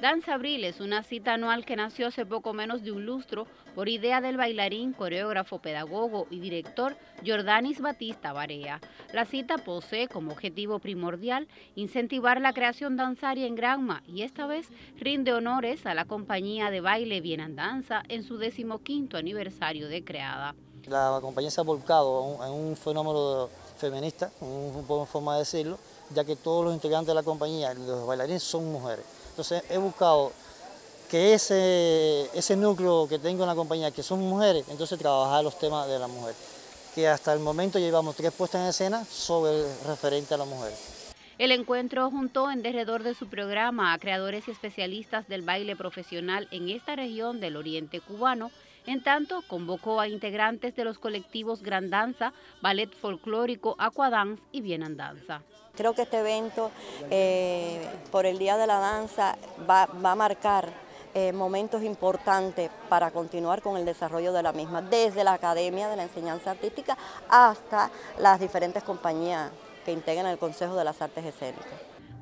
Danza Abril es una cita anual que nació hace poco menos de un lustro por idea del bailarín, coreógrafo, pedagogo y director Jordanis Batista Barea. La cita posee como objetivo primordial incentivar la creación danzaria en Granma y esta vez rinde honores a la compañía de baile Bienandanza en su decimoquinto aniversario de creada. La compañía se ha volcado en un fenómeno feminista, una forma de decirlo, ya que todos los integrantes de la compañía, los bailarines, son mujeres. Entonces he buscado que ese, ese núcleo que tengo en la compañía, que son mujeres, entonces trabajar los temas de la mujer. Que hasta el momento llevamos tres puestas en escena sobre referente a la mujer. El encuentro juntó en derredor de su programa a creadores y especialistas del baile profesional en esta región del oriente cubano en tanto, convocó a integrantes de los colectivos Gran Danza, Ballet Folclórico, Aquadance y Bienandanza. Creo que este evento, eh, por el Día de la Danza, va, a marcar eh, momentos importantes para continuar con el desarrollo de la misma, desde la Academia de la Enseñanza Artística hasta las diferentes compañías que integran el Consejo de las Artes Escénicas.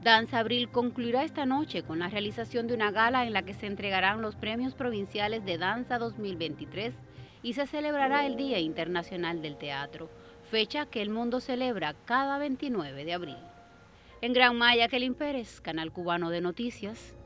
Danza Abril concluirá esta noche con la realización de una gala en la que se entregarán los premios provinciales de danza 2023 y se celebrará el Día Internacional del Teatro, fecha que el mundo celebra cada 29 de abril. En Gran Maya, Kelin Pérez, Canal Cubano de Noticias.